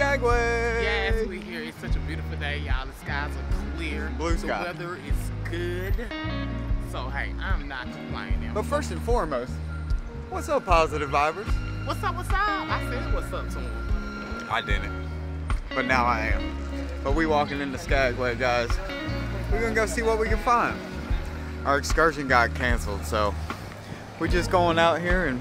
Skagway. Yes, we here. It's such a beautiful day, y'all. The skies are clear. Blue The sky. weather is good. So hey, I'm not complaining. But first and foremost, what's up, positive vibers? What's up? What's up? I said what's up to him. I didn't, but now I am. But we walking in into Skagway, guys. We're gonna go see what we can find. Our excursion got canceled, so we're just going out here and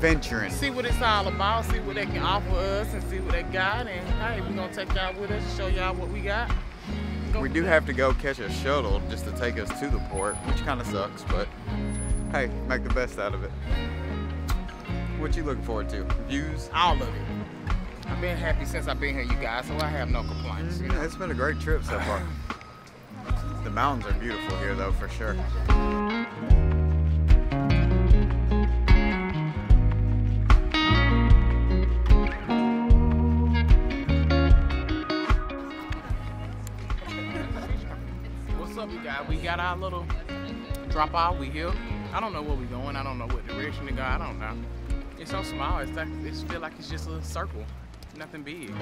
venturing. See what it's all about. See what they can offer us, and see what they got. And hey, we're gonna take y'all with us and show y'all what we got. Go We do have to go catch a shuttle just to take us to the port, which kind of sucks, but hey, make the best out of it. What you looking forward to? Views? all of it. I've been happy since I've been here, you guys. So I have no complaints. You mm-hmm. know? It's been a great trip so far. The mountains are beautiful here, though, for sure. Got our little drop off. We here. I don't know where we going. I don't know what direction to go. I don't know. It's so small. It's like it feel like it's just a circle. Nothing big.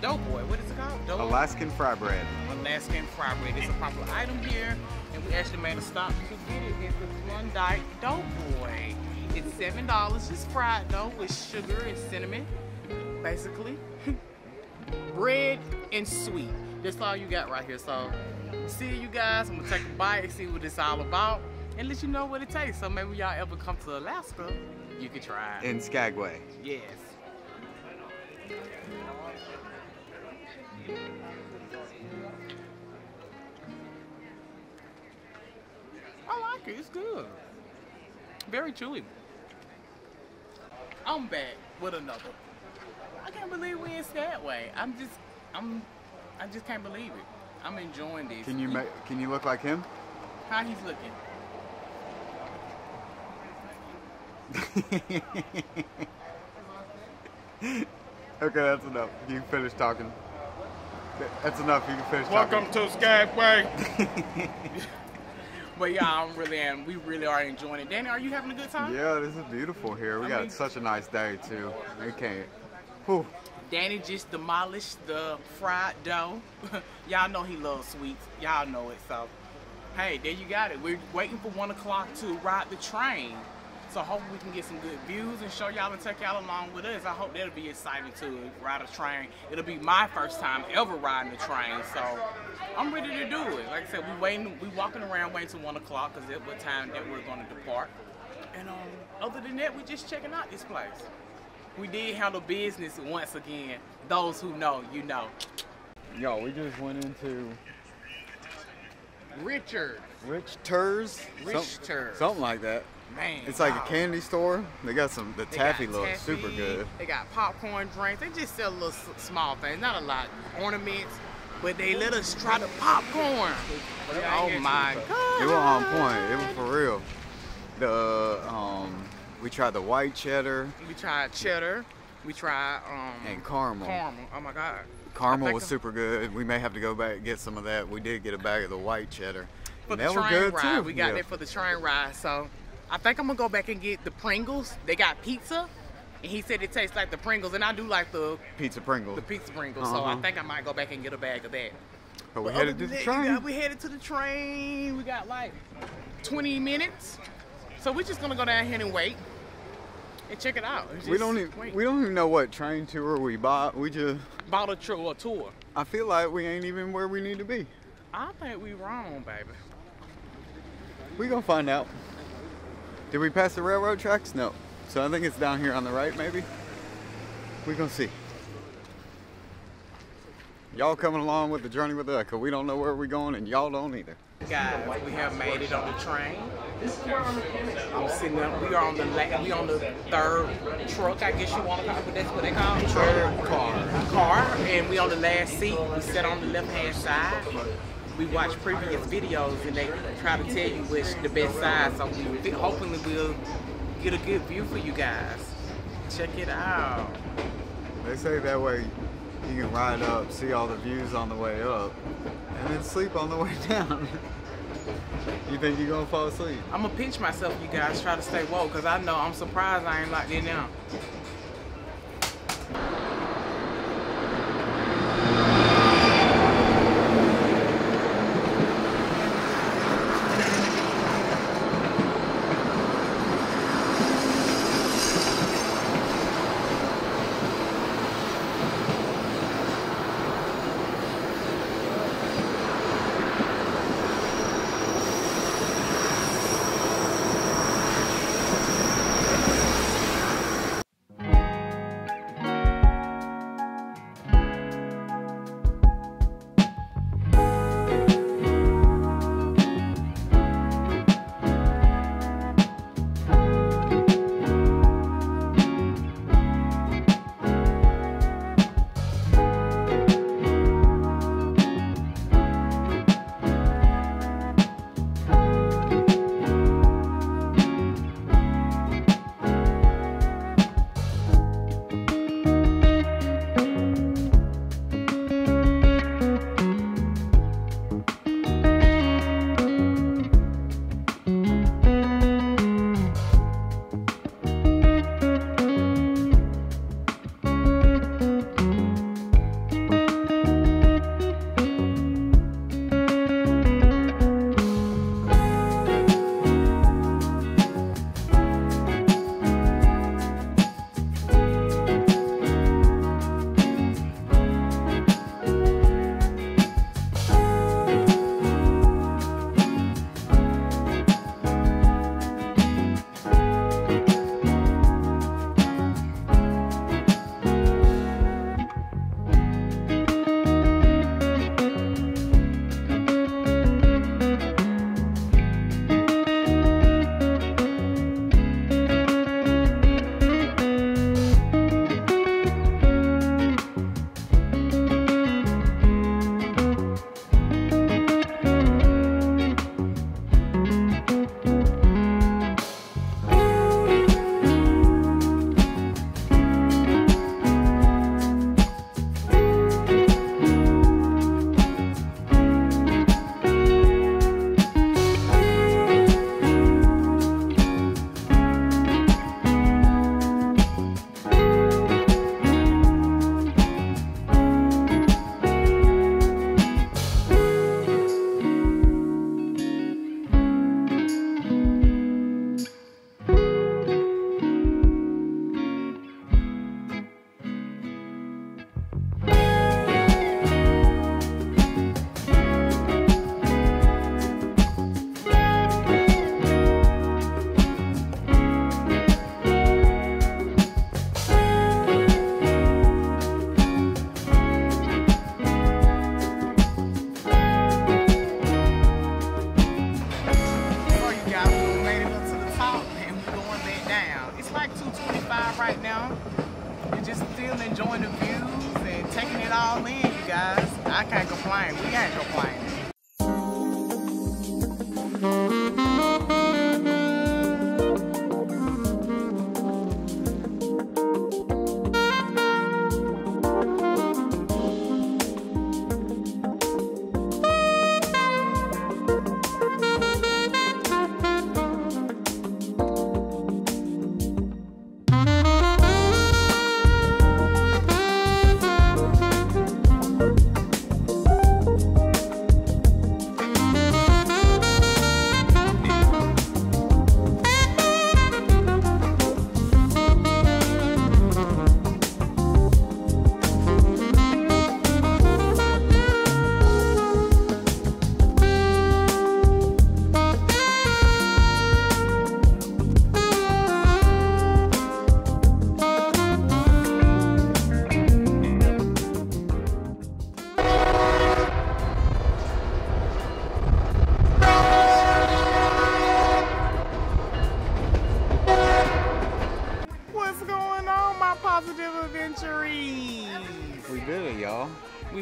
Doughboy. What is it called? Dough- Alaskan fry bread. Alaskan fry bread. It's a popular item here, and we actually made a stop to get it. It's the Klondike Doughboy. It's seven dollars, just fried dough with sugar and cinnamon, basically. Bread and sweet. That's all you got right here. So, see you guys. I'm gonna take a bite and see what it's all about, and let you know what it tastes. So maybe y'all ever come to Alaska, you can try it. In Skagway. Yes. Like it. It's good. Very chewy. I'm back with another. I can't believe we in Skagway. I'm just, I'm, I just can't believe it. I'm enjoying this. Can you make? Can you look like him? How he's looking? okay, that's enough. You can finish talking. That's enough. You can finish Welcome talking. to Skagway. but yeah, I'm really am. We really are enjoying it. Danny, are you having a good time? Yeah, this is beautiful here. We I got mean- such a nice day too. We can't. Whew. Danny just demolished the fried dough. Y'all know he loves sweets. Y'all know it. So, hey, there you got it. We're waiting for one o'clock to ride the train. So hopefully we can get some good views and show y'all and take y'all along with us. I hope that'll be exciting too. Ride a train. It'll be my first time ever riding a train. So I'm ready to do it. Like I said, we waiting. We walking around waiting till one o'clock because that's what time that we're going to depart. And um, other than that, we just checking out this place. We did handle business once again. Those who know, you know. Yo, we just went into Richard, Rich Turs. Richters. Something like that. Man. It's like wow. a candy store. They got some. The taffy got looks super good. They got popcorn drinks. They just sell little small things, not a lot. Ornaments, but they let us try the popcorn. Oh my god. It was on point. It was for real. The um, we tried the white cheddar We tried cheddar. We tried um and caramel. caramel. Oh my god. Caramel was super good. We may have to go back and get some of that. We did get a bag of the white cheddar. for And the they were train good ride. too. We got Yeah. that for the train ride. So I think I'm gonna go back and get the Pringles. They got pizza, and he said it tastes like the Pringles, and I do like the Pizza Pringles. the pizza Pringles. So I Uh-huh. think I might go back and get a bag of that. But we But headed to the train. we headed to the train. We got like 20 minutes. So we're just gonna go down here and wait and check it out. We don't even wait. we don't even know what train tour we bought. We just bought a, tr- a tour. I feel like we ain't even where we need to be. I think we wrong, baby. We gonna find out. Did we pass the railroad tracks? No. So I think it's down here on the right, maybe. We gonna see. y'all coming along with the journey with us, cause we don't know where we're going and y'all don't either. Guys, we have made it on the train. This is where I'm sitting up. We are on the la- we on the third truck. I guess you want to call it. That's what they call it. Third car. Car, and we on the last seat. We sit on the left hand side. We watch previous videos and they try to tell you which the best side. So we hopefully we'll get a good view for you guys. Check it out. They say that way you can ride up, see all the views on the way up, and then sleep on the way down. you think you're gonna fall asleep? I'm gonna pinch myself, you guys. Try to stay woke, cause I know I'm surprised I ain't locked in now.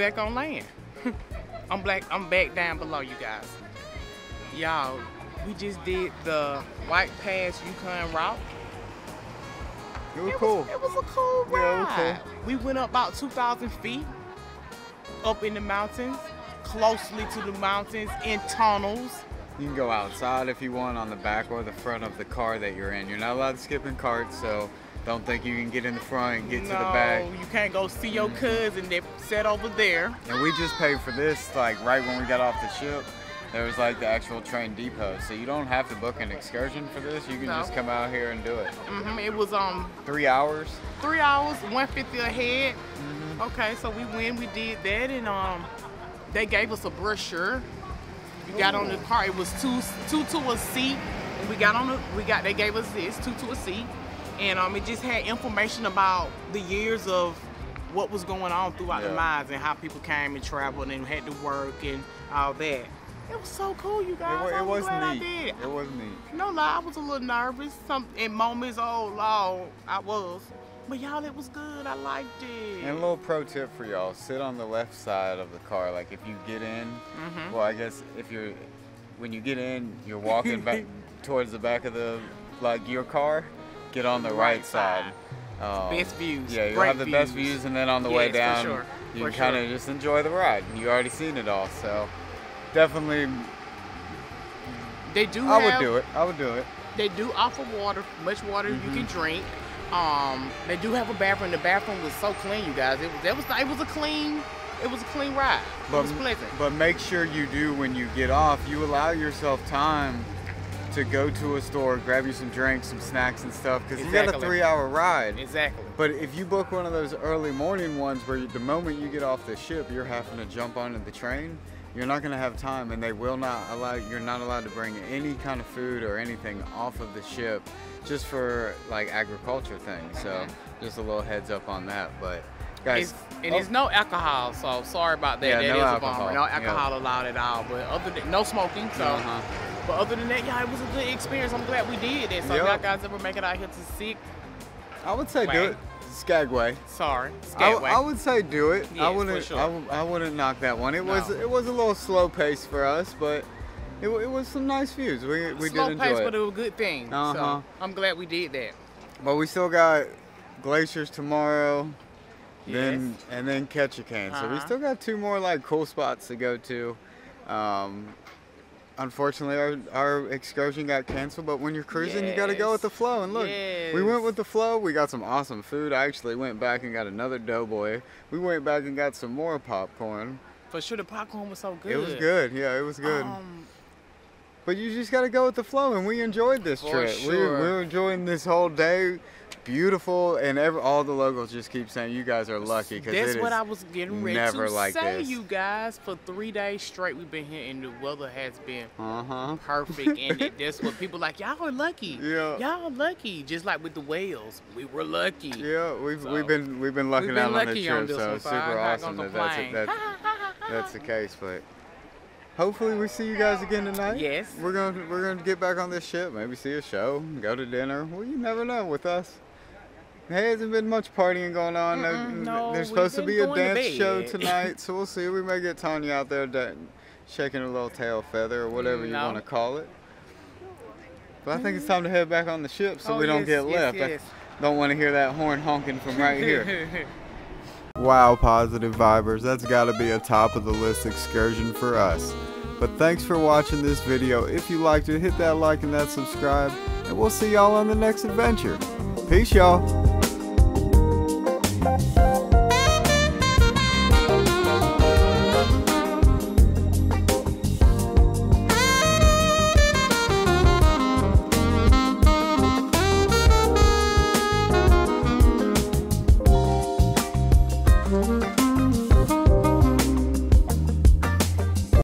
Back on land. I'm black. I'm back down below you guys. Y'all, we just did the White Pass Yukon route. It was it cool. Was, it was a cool ride. Yeah, cool. We went up about 2,000 feet up in the mountains, closely to the mountains, in tunnels. You can go outside if you want on the back or the front of the car that you're in. You're not allowed to skip in carts, so don't think you can get in the front and get no, to the back. you can't go see your cousin. They're set over there. And we just paid for this like right when we got off the ship. There was like the actual train depot, so you don't have to book an excursion for this. You can No. just come out here and do it. hmm It was um Three hours. three hours, 150 ahead. Mm-hmm. Okay, so we went, we did that, and um, they gave us a brochure. We got on the car. It was two two to a seat. And we got on the we got they gave us this two to a seat, and um, it just had information about the years of what was going on throughout the mines and how people came and traveled and had to work and all that. It was so cool, you guys. it I'm was glad I neat. did. It was neat. No lie, I was a little nervous. Some in moments, oh Lord, I was. But y'all, it was good. I liked it. And a little pro tip for y'all: sit on the left side of the car. Like if you get in, Mhm. well, I guess if you're when you get in, you're walking back towards the back of the like your car. Get on the right, Right side. Um, Best views. Yeah, you'll have the best views, and then on the way Yes, for down, sure, you for can kind of sure. just enjoy the ride. You already seen it all, so definitely, They do. I would do it. I would do it. They do offer water, much water you Mm-hmm. can drink. Um, they do have a bathroom. The bathroom was so clean, you guys. It was. That was. It was a clean. It was a clean ride. It was pleasant. But make sure you do when you get off. You allow yourself time to go to a store, grab you some drinks, some snacks and stuff, because you got a three-hour ride. Exactly. But if you book one of those early morning ones where you, the moment you get off the ship, you're having to jump onto the train, you're not going to have time, and they will not allow. You're not allowed to bring any kind of food or anything off of the ship, just for like agriculture things. So just a little heads up on that. But guys, It's, and oh, it's no alcohol, so sorry about that. Yeah, That no is a alcohol, bummer. No alcohol allowed at all. But other than no smoking, so. Uh-huh. But other than that, yeah, it was a good experience. I'm glad we did it. So Yep. if y'all guys ever make it out here to sick, I would say do it, Skagway. sorry, I, Skagway. I would say do it. Yeah, I wouldn't. sure. I, I wouldn't knock that one. It was. It was a little slow pace for us, but it, it was some nice views. We, we Slow did enjoy pace, it. but it was a good thing. Uh-huh. So I'm glad we did that. But we still got glaciers tomorrow, then and then Ketchikan. So we Uh-huh. still got two more like cool spots to go to. Um, unfortunately, our, our excursion got canceled. But when you're cruising, you got to go with the flow. And look, we went with the flow. We got some awesome food. I actually went back and got another Doughboy. We went back and got some more popcorn. For sure, the popcorn was so good. It was good. Yeah, it was good. Um, But you just got to go with the flow, and we enjoyed this trip. We, sure. we were enjoying this whole day. Beautiful, and every, all the locals just keep saying you guys are lucky because that's what I was getting ready never to like say, this. you guys. For three days straight, we've been here, and the weather has been Uh huh. perfect. and it, that's what people like. Y'all are lucky. Yeah. Y'all are lucky. Just like with the whales, we were lucky. Yeah, we've So, we've been we've been lucking We've been out on lucky this on trip, this so one, super awesome that that's, that's that's the case. But hopefully we see you guys again tonight. Yes. We're gonna we're gonna get back on this ship, maybe see a show, go to dinner. Well, you never know with us. There hasn't been much partying going on. Mm-mm, no, There's supposed to be a going to dance show tonight, so we'll see. We may get Tanya out there shaking her little tail feather or whatever you want to call it. But I think it's mm-hmm. time to head back on the ship so Oh, we don't yes, get yes, left. I don't want to hear that horn honking from right here. Wow, positive vibers. That's got to be a top of the list excursion for us. But thanks for watching this video. If you liked it, hit that like and that subscribe. And we'll see y'all on the next adventure. Peace, y'all.